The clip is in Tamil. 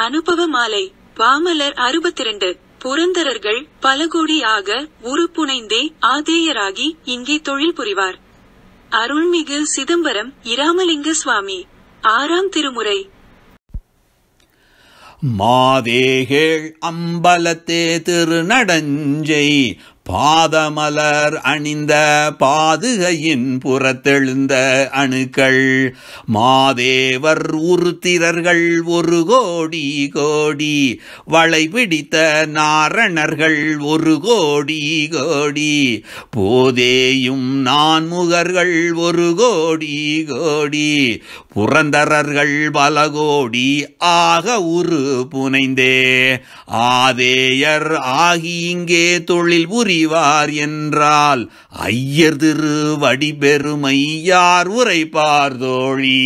அனுபவ மாலை பாமலர் அறுபத்திரண்டு புரந்தரர்கள் பல கோடி ஆக உருப்புனைந்தே ஆதேயராகி இங்கே தொழில் புரிவார். அருள்மிகு சிதம்பரம் இராமலிங்க சுவாமி ஆறாம் திருமுறை. மாதேகே அம்பலத்தே திருநடஞ்சை பாதமலர் அணிந்த பாதுகையின் புறத்தெழுந்த அணுக்கள் மாதேவர் உருத்திரர்கள் ஒரு கோடி கோடி வளை பிடித்த நாரணர்கள் ஒரு கோடி கோடி போதேயும் நான்முகர்கள் ஒரு கோடி கோடி புரந்தரர்கள் பல கோடி ஆக உரு புனைந்தே ஆதேயர் ஆகி இங்கே தொழில் புரிவார் என்றால் ஐயர் திரு வடிபெருமை யார் உரைப்பார் தோழி.